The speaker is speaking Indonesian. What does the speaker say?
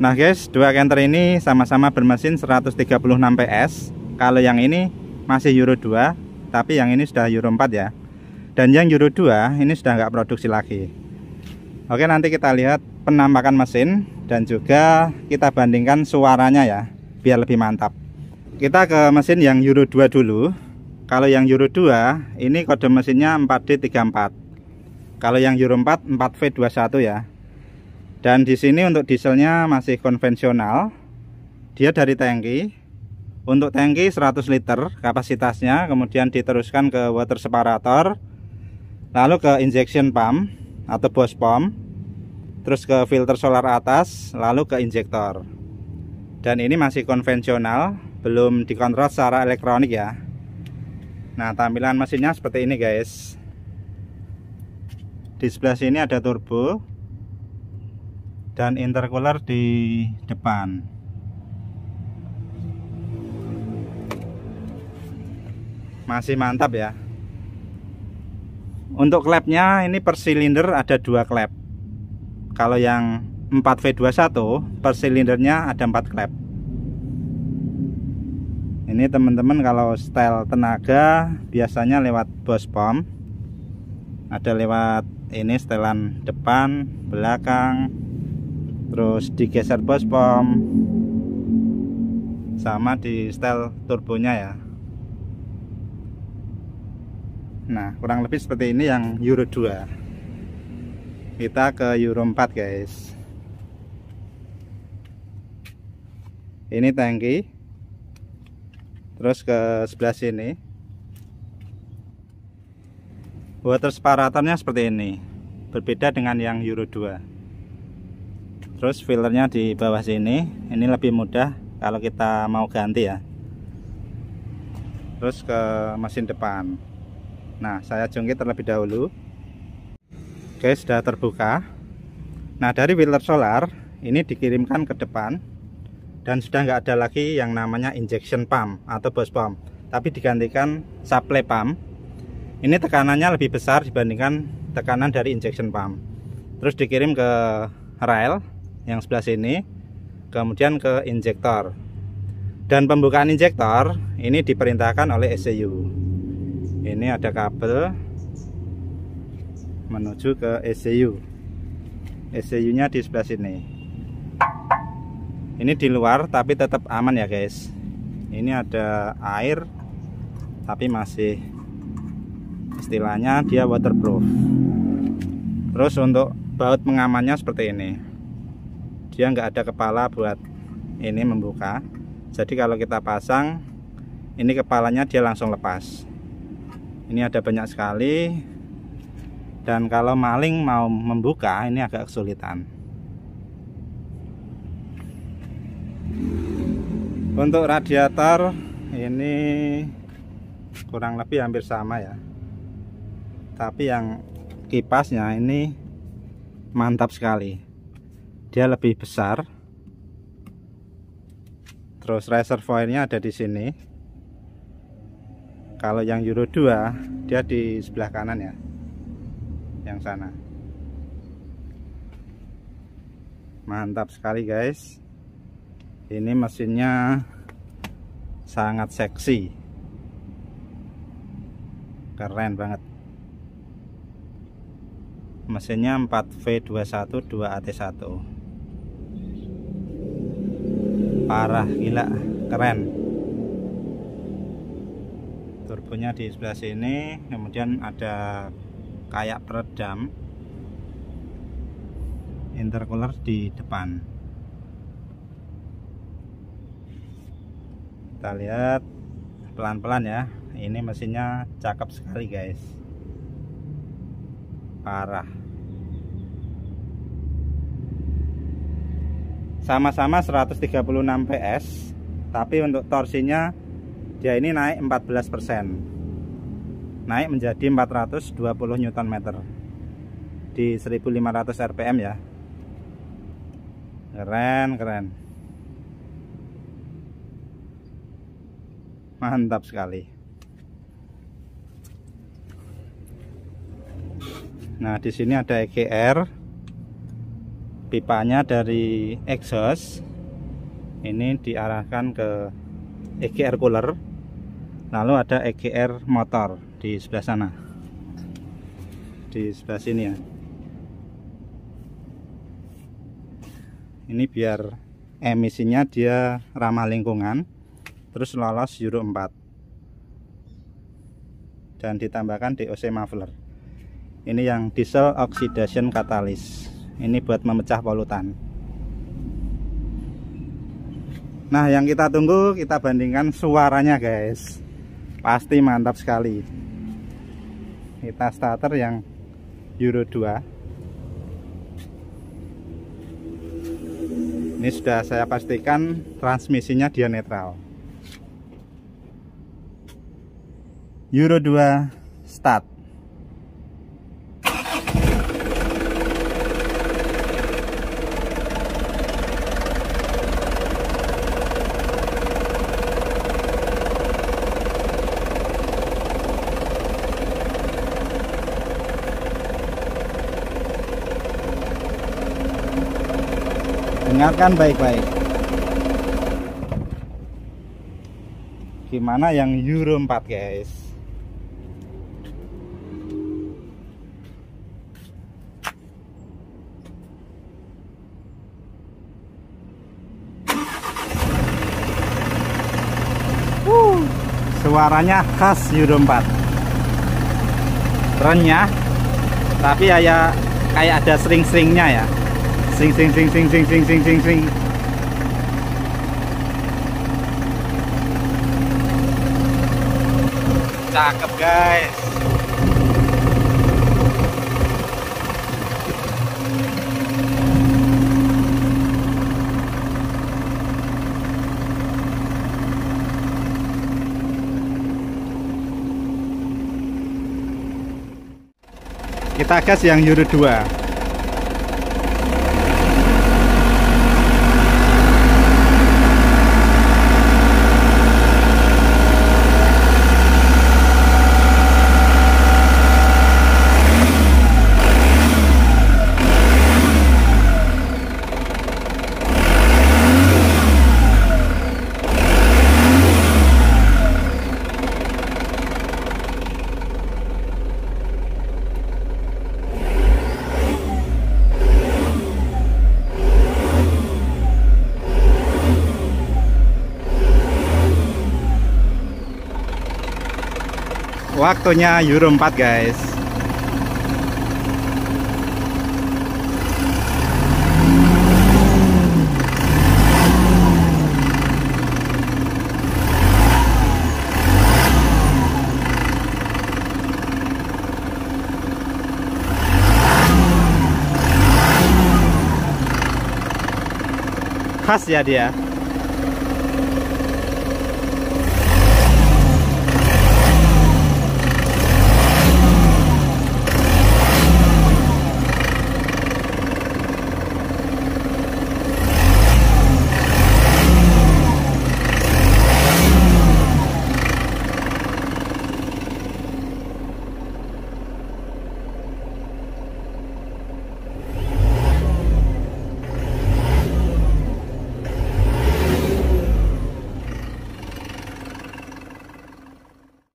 Nah guys, dua canter ini sama-sama bermesin 136 PS. Kalau yang ini masih Euro 2, tapi yang ini sudah Euro 4 ya. Dan yang Euro 2 ini sudah nggak produksi lagi. Oke, nanti kita lihat penampakan mesin dan juga kita bandingkan suaranya ya, biar lebih mantap. Kita ke mesin yang Euro 2 dulu. Kalau yang Euro 2, ini kode mesinnya 4D34. Kalau yang Euro 4, 4V21 ya. Dan di sini untuk dieselnya masih konvensional. Dia dari tangki. Untuk tangki 100 liter kapasitasnya, kemudian diteruskan ke water separator, lalu ke injection pump atau bos pump, terus ke filter solar atas, lalu ke injektor. Dan ini masih konvensional, belum dikontrol secara elektronik ya. Nah, tampilan mesinnya seperti ini, guys. Di sebelah sini ada turbo, dan intercooler di depan. Masih mantap ya. Untuk klepnya ini per silinder ada dua klep kalau yang 4V21 per silindernya ada 4 klep ini teman-teman kalau style tenaga biasanya lewat bos pom. Ada lewat ini setelan depan belakang terus digeser bos pom. Sama di style turbonya ya. Nah kurang lebih seperti ini yang Euro 2 kita ke Euro 4 guys. Ini tangki. Terus ke sebelah sini. Water separatornya seperti ini. Berbeda dengan yang Euro 2 terus filternya di bawah sini. Ini lebih mudah kalau kita mau ganti ya. Terus ke mesin depan. Nah saya jungkit terlebih dahulu. Oke sudah terbuka. Nah dari filter solar ini dikirimkan ke depan. Dan sudah nggak ada lagi yang namanya injection pump atau bos pump. Tapi digantikan supply pump. Ini tekanannya lebih besar dibandingkan tekanan dari injection pump. Terus dikirim ke rail yang sebelah sini kemudian ke injektor. Dan pembukaan injektor ini diperintahkan oleh ECU ini ada kabel menuju ke ECU ECU nya di sebelah sini. Ini di luar tapi tetap aman ya guys. Ini ada air tapi masih istilahnya dia waterproof. Terus untuk baut pengamannya seperti ini dia nggak ada kepala buat ini membuka. Jadi kalau kita pasang ini kepalanya dia langsung lepas. Ini ada banyak sekali. Dan kalau maling mau membuka ini agak kesulitan. Untuk radiator ini kurang lebih hampir sama ya. Tapi yang kipasnya ini mantap sekali dia lebih besar. Terus reservoirnya ada di sini. Kalau yang Euro 2 dia di sebelah kanan ya. Yang sana. Mantap sekali guys. Ini mesinnya sangat seksi. Keren banget. Mesinnya 4V21 2AT1 parah gila keren. Turbonya di sebelah sini kemudian ada kayak peredam. Intercooler di depan. Kita lihat pelan-pelan ya. Ini mesinnya cakep sekali guys. Parah sama-sama 136 PS tapi untuk torsinya dia ini naik 14% naik menjadi 420 Nm. Di 1500 rpm ya. Keren keren. Mantap sekali. Nah di sini ada EGR pipanya dari exhaust. Ini diarahkan ke EGR cooler. Lalu ada EGR motor di sebelah sana. Di sebelah sini ya. Ini biar emisinya dia ramah lingkungan terus lolos Euro 4 dan ditambahkan DOC muffler. Ini yang diesel oxidation catalyst ini buat memecah polutan. Nah yang kita tunggu kita bandingkan suaranya guys. Pasti mantap sekali. Kita starter yang Euro 2 ini sudah saya pastikan transmisinya dia netral. Euro 2 start dengarkan baik-baik. Gimana yang Euro 4 guys? Suaranya khas Euro 4 renyah tapi kayak kayak ada sering-seringnya ya sing sing sing sing sing sing sing sing sing. Cakep guys. Kita gas yang Euro 2 waktunya Euro 4 guys. Khas ya dia